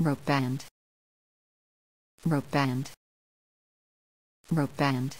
rope band. Rope band. Rope band.